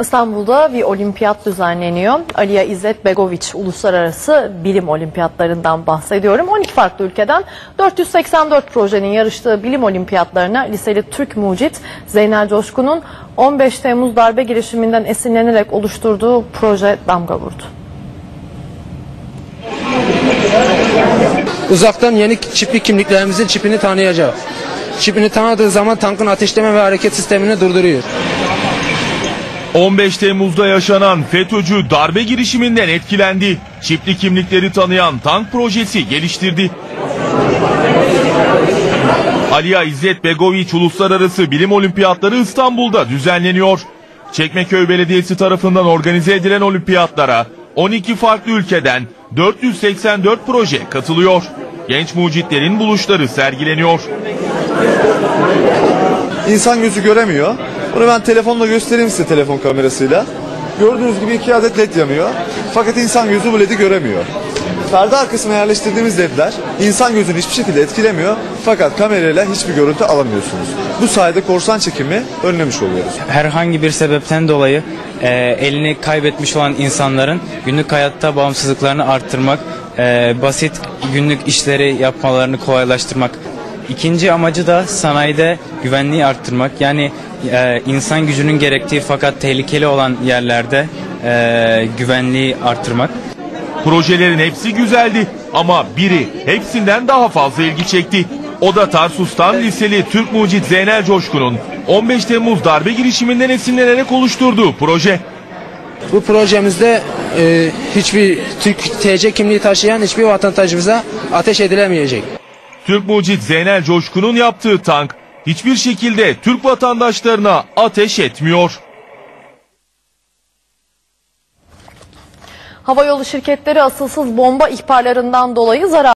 İstanbul'da bir olimpiyat düzenleniyor. Aliya İzzet Begoviç Uluslararası Bilim Olimpiyatlarından bahsediyorum. 12 farklı ülkeden 484 projenin yarıştığı bilim olimpiyatlarına liseli Türk mucit Zeynel Coşkun'un 15 Temmuz darbe girişiminden esinlenerek oluşturduğu proje damga vurdu. Uzaktan yeni çipli kimliklerimizin çipini tanıyacak. Çipini tanıdığı zaman tankın ateşleme ve hareket sistemini durduruyor. 15 Temmuz'da yaşanan FETÖ'cü darbe girişiminden etkilendi. Çipli kimlikleri tanıyan tank projesi geliştirdi. Aliya İzzet Begoviç Uluslararası Bilim Olimpiyatları İstanbul'da düzenleniyor. Çekmeköy Belediyesi tarafından organize edilen olimpiyatlara 12 farklı ülkeden 484 proje katılıyor. Genç mucitlerin buluşları sergileniyor. İnsan gözü göremiyor. Bunu ben telefonla göstereyim size telefon kamerasıyla. Gördüğünüz gibi iki adet led yanıyor. Fakat insan gözü bu ledi göremiyor. Perde arkasına yerleştirdiğimiz ledler insan gözünü hiçbir şekilde etkilemiyor. Fakat kamerayla hiçbir görüntü alamıyorsunuz. Bu sayede korsan çekimi önlemiş oluyoruz. herhangi bir sebepten dolayı e, elini kaybetmiş olan insanların günlük hayatta bağımsızlıklarını arttırmak, e, basit günlük işleri yapmalarını kolaylaştırmak. İkinci amacı da sanayide güvenliği arttırmak. Yani e, insan gücünün gerektiği fakat tehlikeli olan yerlerde e, güvenliği arttırmak. Projelerin hepsi güzeldi ama biri hepsinden daha fazla ilgi çekti. O da Tarsus'tan liseli Türk mucit Zeynel Coşkun'un 15 Temmuz darbe girişiminden esinlenerek oluşturduğu proje. Bu projemizde e, hiçbir Türk TC kimliği taşıyan hiçbir vatandaşımıza ateş edilemeyecek. Türk mucit Zeynel Coşkun'un yaptığı tank hiçbir şekilde Türk vatandaşlarına ateş etmiyor. Havayolu şirketleri asılsız bomba ihbarlarından dolayı zarar